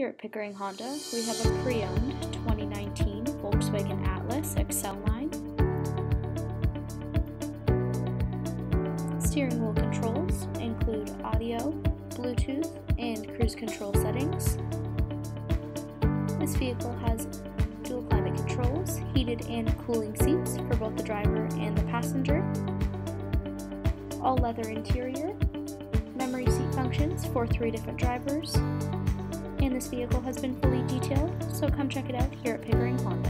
Here at Pickering Honda, we have a pre-owned 2019 Volkswagen Atlas XL line. Steering wheel controls include audio, Bluetooth, and cruise control settings. This vehicle has dual climate controls, heated and cooling seats for both the driver and the passenger, all leather interior, memory seat functions for three different drivers, this vehicle has been fully detailed, so come check it out here at Pickering Honda.